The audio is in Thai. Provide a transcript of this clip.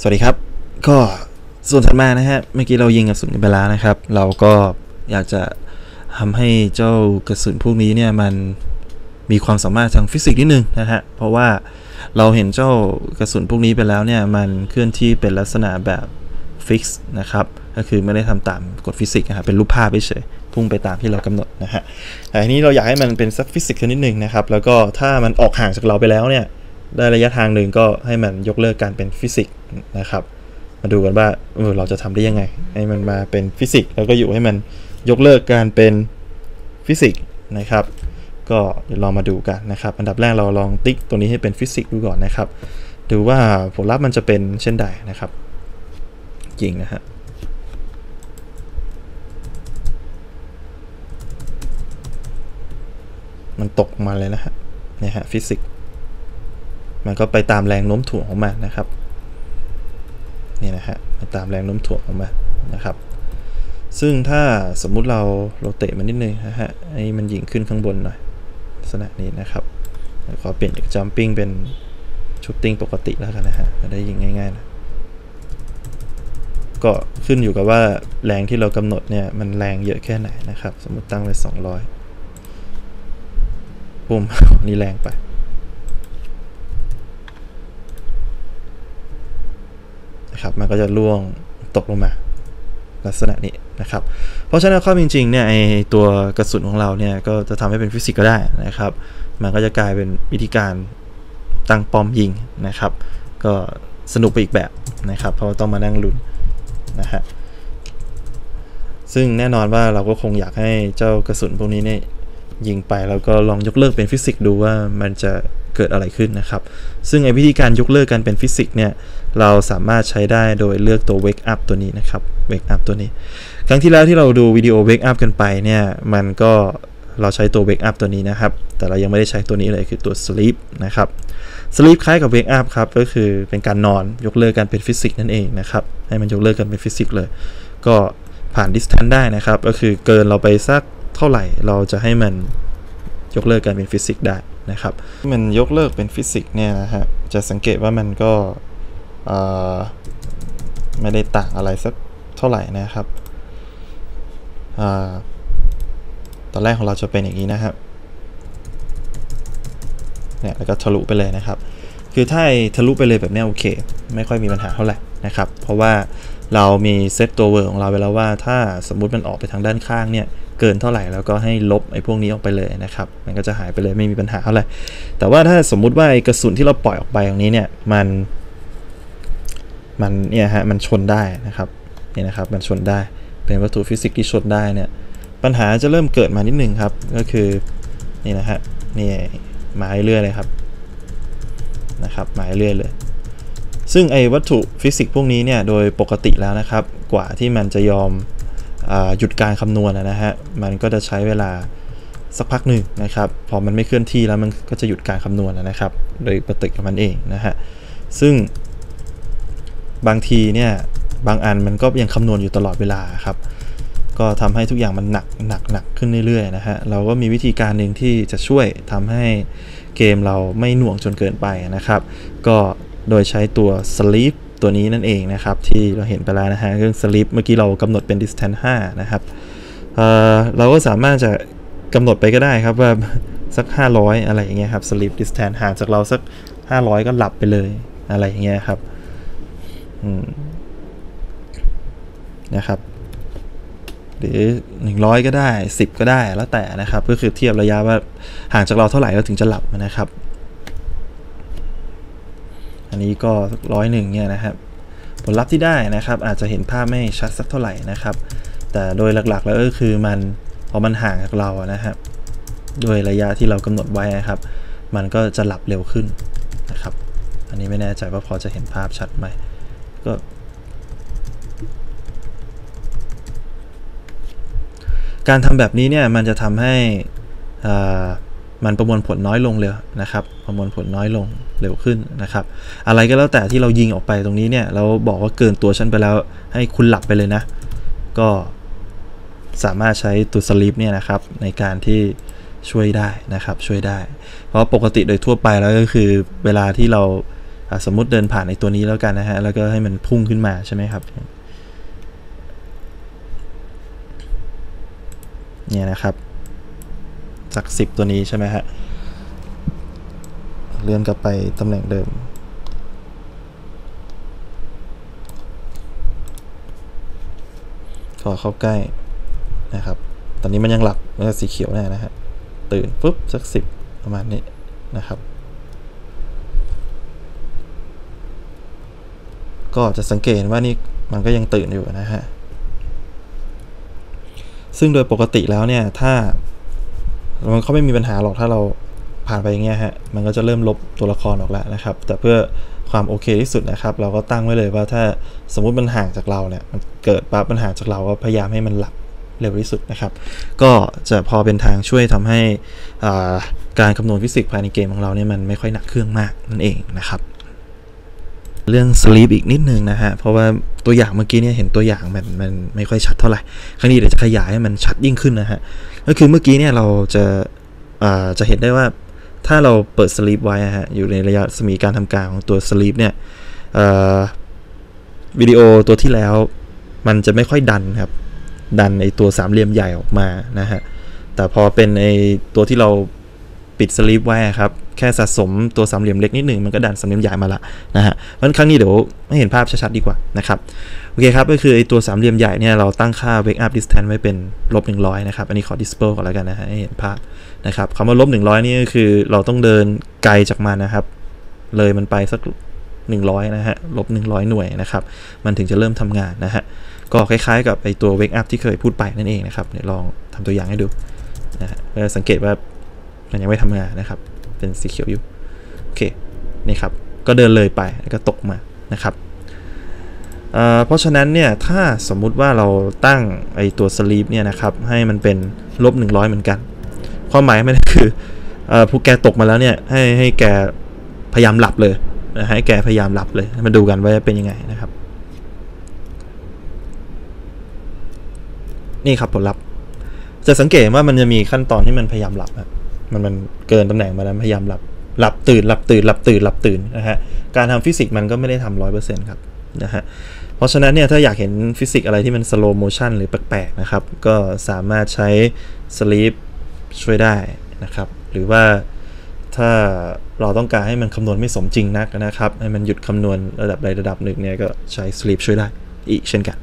สวัสดีครับ ก็ส่วนถัดมานะฮะ เมื่อกี้เรายิงกระสุนไปแล้วนะครับ เราก็อยากจะทำให้เจ้ากระสุนพวกนี้เนี่ยมันมีความสามารถทางฟิสิกส์นิดนึงนะฮะ เพราะว่าเราเห็นเจ้ากระสุนพวกนี้ไปแล้วเนี่ยมันเคลื่อนที่เป็นลักษณะแบบ fix นะครับ ก็คือไม่ได้ทำตามกฎฟิสิกส์นะครับเป็นรูปภาพเฉยพุ่งไปตามที่เรากำหนดนะฮะแต่ทีนี้เราอยากให้มันเป็นสักฟิสิกส์นิดนึงนะครับ แล้วก็ถ้ามันออกห่างจากเราไปแล้วเนี่ย ได้ระยะทางหนึ่งก็ให้มันยกเลิกการเป็นฟิสิกส์นะครับ มาดูกันว่าเออเราจะทำได้ยังไง ให้มันมาเป็นฟิสิกส์แล้วก็อยู่ให้มันยกเลิกการเป็นฟิสิกส์นะครับ ก็เดี๋ยวลองมาดูกันนะครับ อันดับแรกเราลองติ๊กตัวนี้ให้เป็นฟิสิกส์ดูก่อนนะครับ ดูว่าผลลัพธ์มันจะเป็นเช่นใดนะครับ จริงนะฮะมันตกมาเลยนะฮะเนี่ยฮะฟิสิกส์ มันก็ไปตามแรงโน้มถ่วงของมันนะครับนี่นะฮะไปตามแรงโน้มถ่วงของมันนะครับ ซึ่งถ้าสมมุติเรา rotate มันนิดนึงนะฮะไอ้มันยิงขึ้นข้างบนหน่อยลักษณะนี้นะครับขอเปลี่ยนจาก jumping เป็น shooting ปกติแล้วกันนะฮะจะได้ยิงง่ายๆนะก็ขึ้นอยู่กับว่าแรงที่เรากำหนดเนี่ย มันแรงเยอะแค่ไหนนะครับ สมมติตั้งไว้200ปุ่มนี่แรงไป นะครับมันก็จะล่วงตกลงมาลักษณะนี้นะครับ เพราะฉะนั้นข้อจริงๆเนี่ยไอตัวกระสุนของเราเนี่ยก็จะทำให้เป็นฟิสิกส์ก็ได้นะครับ มันก็จะกลายเป็นวิธีการตั้งปอมยิงนะครับ ก็สนุกไปอีกแบบนะครับ เพราะต้องมานั่งลุ้นนะฮะซึ่งแน่นอนว่าเราก็คงอยากให้เจ้ากระสุนพวกนี้เนี่ยยิงไปแล้วก็ลองยกเลิกเป็นฟิสิกส์ดูว่ามันจะ เกิดอะไรขึ้นนะครับ ซึ่งไอ้วิธีการยกเลิกการเป็นฟิสิกส์เนี่ย เราสามารถใช้ได้โดยเลือกตัว wake up ตัวนี้นะครับ wake up ตัวนี้ ครั้งที่แล้วที่เราดูวิดีโอ wake up กันไปเนี่ย มันก็เราใช้ตัว wake up ตัวนี้นะครับ แต่เรายังไม่ได้ใช้ตัวนี้เลยคือตัว sleep นะครับ sleep คล้ายกับ wake up ครับ ก็คือเป็นการนอนยกเลิกการเป็นฟิสิกส์นั่นเองนะครับ ให้มันยกเลิกการเป็นฟิสิกส์เลย ก็ผ่าน distance ได้นะครับ ก็คือเกินเราไปสักเท่าไหร่ เราจะให้มันยกเลิกการเป็นฟิสิกส์ได้ นะครับมันยกเลิกเป็นฟิสิกส์เนี่ยนะฮะจะสังเกตว่ามันก็ไม่ได้ต่างอะไรสักเท่าไหร่นะครับอตอนแรกของเราจะเป็นอย่างนี้นะครับเนี่ยแล้วก็ทะลุไปเลยนะครับ คือถ้าทะลุไปเลยแบบนี้โอเค ไม่ค่อยมีปัญหาเท่าไหร่นะครับ เพราะว่าเรามีเซตตัว world ของเราไว้แล้วว่า ถ้าสมมุติมันออกไปทางด้านข้างเนี่ย เกินเท่าไหร่แล้วก็ให้ลบไอ้พวกนี้ออกไปเลยนะครับ มันก็จะหายไปเลยไม่มีปัญหาเท่าไหร่แต่ว่าถ้าสมมุติว่าไอ้กระสุนที่เราปล่อยออกไปตรงนี้เนี่ยมันมันเนี่ยฮะมันชนได้นะครับนี่นะครับมันชนได้เป็นวัตถุฟิสิกส์ที่ชนได้เนี่ยปัญหาจะเริ่มเกิดมานิดนึงครับก็คือนี่นะฮะนี่มาเรื่อยเลยครับนะครับมาเรื่อยเลย ซึ่งไอ้วัตถุฟิสิกส์พวกนี้เนี่ยโดยปกติแล้วนะครับ กว่าที่มันจะยอม หยุดการคำนวณนะฮะ มันก็จะใช้เวลาสักพักหนึ่งนะครับ พอมันไม่เคลื่อนที่แล้วมันก็จะหยุดการคำนวณนะครับ โดยปฏิกิริยามันเองนะฮะ ซึ่งบางทีเนี่ยบางอันมันก็ยังคำนวณอยู่ตลอดเวลาครับ ก็ทำให้ทุกอย่างมันหนักหนักหนักขึ้นเรื่อยๆนะฮะ เราก็มีวิธีการหนึ่งที่จะช่วยทำให้เกมเราไม่หน่วงจนเกินไปนะครับ ก็โดยใช้ตัว sleep ตัวนี้นั่นเองนะครับ ที่เราเห็นไปแล้วนะฮะเรื่อง sleep เมื่อกี้เรากำหนดเป็น distance 5 นะครับเเราก็สามารถจะกำหนดไปก็ได้ครับว่าสัก 500 อะไรอย่างเงี้ยครับ sleep distance ห่างจากเราสัก 500 ก็หลับไปเลยอะไรอย่างเงี้ยครับนะครับ หรือ 100 ก็ได้ 10 ก็ได้แล้วแต่นะครับ ก็คือเทียบระยะว่าห่างจากเราเท่าไหร่เราถึงจะหลับนะครับ อันนี้ก็ร้อยหนึ่งเนี่ยนะครับ ผลลัพธ์ที่ได้นะครับอาจจะเห็นภาพไม่ชัดสักเท่าไหร่นะครับ แต่โดยหลักๆแล้วก็คือมันพอมันห่างจากเรานะครับโดยระยะที่เรากำหนดไว้นะครับ มันก็จะหลับเร็วขึ้นนะครับ อันนี้ไม่แน่ใจว่าพอจะเห็นภาพชัดไหมก็การทำแบบนี้เนี่ยมันจะทำให้ มันประมวลผลน้อยลงเลยนะครับ ประมวลผลน้อยลงเร็วขึ้นนะครับ อะไรก็แล้วแต่ที่เรายิงออกไปตรงนี้เนี่ยเราบอกว่าเกินตัวฉันไปแล้ว ให้คุณหลับไปเลยนะ ก็สามารถใช้ตัวสลิปเนี่ยนะครับในการที่ช่วยได้นะครับช่วยได้ เพราะปกติโดยทั่วไปแล้วก็คือเวลาที่เราสมมติเดินผ่านในตัวนี้แล้วกันนะฮะแล้วก็ให้มันพุ่งขึ้นมาใช่ไหมครับเนี่ยนะครับ จากสิบตัวนี้ใช่ไหมฮะ เลื่อนกลับไปตำแหน่งเดิม ขอเข้าใกล้นะครับ ตอนนี้มันยังหลับมันสีเขียวแน่นะฮะ ตื่นปุ๊บสักสิบประมาณนี้นะครับ ก็จะสังเกตว่านี่มันก็ยังตื่นอยู่นะฮะซึ่งโดยปกติแล้วเนี่ย ถ้า มันเขาไม่มีปัญหาหรอกถ้าเราผ่านไปอย่างเงี้ยฮะ มันก็จะเริ่มลบตัวละครออกแล้วนะครับ แต่เพื่อความโอเคที่สุดนะครับ เราก็ตั้งไว้เลยว่าถ้าสมมุติมันห่างจากเราเนี่ย มันเกิดปั๊บมันห่างจากเราก็พยายามให้มันหลับเร็วที่สุดนะครับ ก็จะพอเป็นทางช่วยทำให้การคำนวณฟิสิกส์ภายในเกมของเราเนี่ยมันไม่ค่อยหนักเครื่องมากนั่นเองนะครับ เรื่อง sleep อีกนิดนึงนะฮะ เพราะว่าตัวอย่างเมื่อกี้เนี่ยเห็นตัวอย่างมันมันไม่ค่อยชัดเท่าไหร่ ครั้งนี้เดี๋ยวจะขยายให้มันชัดยิ่งขึ้นนะฮะ ก็คือเมื่อกี้เนี่ยเราจะอ่าจะเห็นได้ว่าถ้าเราเปิด sleep ไว้อะฮะอยู่ในระยะสมีการทำการของตัว sleep เนี่ยเอ่อวิดีโอตัวที่แล้วมันจะไม่ค่อยดันครับ ดันไอตัวสามเหลี่ยมใหญ่ออกมานะฮะ แต่พอเป็นไอตัวที่เราปิดสลีปไว้ครับ แค่สะสมตัวสามเหลี่ยมเล็กนิดหนึ่งมันก็ดันสามเหลี่ยมใหญ่มาละนะฮะเพราะฉะนั้นครั้งนี้เดี๋ยวให้เห็นภาพชัดๆดีกว่านะครับโอเคครับก็คือไอตัวสามเหลี่ยมใหญ่เนี่ยเราตั้งค่า wake up distance ไว้เป็นลบ100 นะครับ อันนี้ขอ display ก่อนแล้วกันนะฮะให้เห็นภาพนะครับคำว่าลบ100 นี่ก็คือเราต้องเดินไกลจากมันนะครับ เลยมันไปสัก 100 นะฮะลบ 100 หน่วยนะครับ มันถึงจะเริ่มทำงานนะฮะก็คล้ายๆกับไอตัว wake up ที่เคยพูดไปนั่นเองนะครับเดี๋ยวลองทำตัวอย่างให้ดูนะฮะสังเกตว่ามันยังไม่ทำงานนะครับ เป็นสีเขียวอยู่ โอเค นี่ครับ ก็เดินเลยไป แล้วก็ตกมานะครับเเพราะฉะนั้นเนี่ย ถ้าสมมุติว่าเราตั้งไอตัว sleep เนี่ยนะครับ ให้มันเป็นลบ100 เหมือนกัน ความหมายมันคืออผู้แกตกมาแล้วเนี่ย ให้ให้แกพยายามหลับเลยนะให้แกพยายามหลับเลย มาดูกันว่าจะเป็นยังไงนะครับ นี่ครับผลลัพธ์จะสังเกตว่ามันจะมีขั้นตอนที่มันพยายามหลับอะ มันมันเกินตำแหน่งมาแล้วพยายามหลับหลับตื่นหลับตื่นหลับตื่นหลับตื่นนะฮะการทำฟิสิกส์มันก็ไม่ได้ทำร้อยเปอร์เซ็นต์ครับนะฮะเพราะฉะนั้นเนี่ยถ้าอยากเห็นฟิสิกส์อะไรที่มัน slow motion หรือแปลกๆนะครับ ก็สามารถใช้ sleep ช่วยได้นะครับ หรือว่าถ้าเราต้องการให้มันคำนวณไม่สมจริงนักนะครับ ให้มันหยุดคำนวณระดับใดระดับหนึ่งเนี่ยก็ใช้ sleep ช่วยได้อีกเช่นกัน